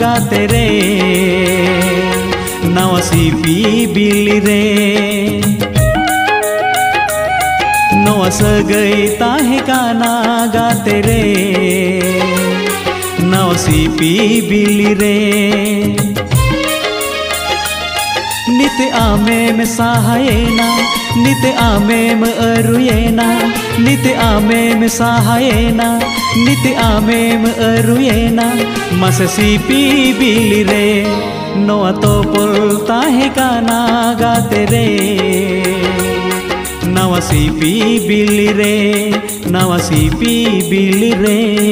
गातेरे नवा सीपी तो बिली रे। नवा सगता है काना गाते रे। नवा सीपी बिली रे। नित आमे में सहायना नित आमे में Aruna Ame me sahayena Nite ame me aruyena Masa sipi bilire Noa topol tahe kana gatere Nawa sipi bilire Nawa sipi bilire